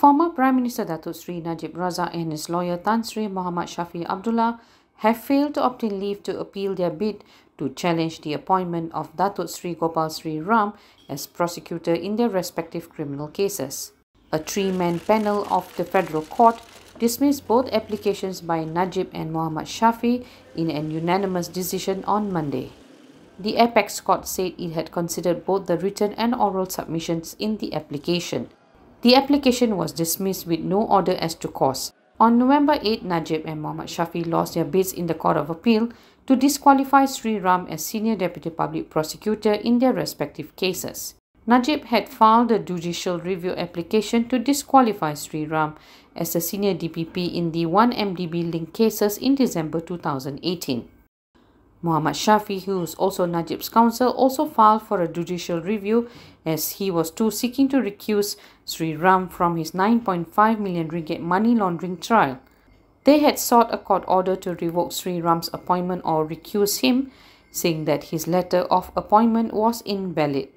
Former Prime Minister Datuk Sri Najib Razak and his lawyer Tan Sri Muhammad Shafee Abdullah have failed to obtain leave to appeal their bid to challenge the appointment of Datuk Sri Gopal Sri Ram as prosecutor in their respective criminal cases. A three-man panel of the federal court dismissed both applications by Najib and Muhammad Shafee in an unanimous decision on Monday. The apex court said it had considered both the written and oral submissions in the application. The application was dismissed with no order as to cause. On November 8, Najib and Muhammad Shafee lost their bids in the Court of Appeal to disqualify Sri Ram as Senior Deputy Public Prosecutor in their respective cases. Najib had filed a judicial review application to disqualify Sri Ram as a senior DPP in the 1MDB linked cases in December 2018. Muhammad Shafee, who is also Najib's counsel, also filed for a judicial review as he was too seeking to recuse Sri Ram from his 9.5 million ringgit money laundering trial. They had sought a court order to revoke Sri Ram's appointment or recuse him, saying that his letter of appointment was invalid.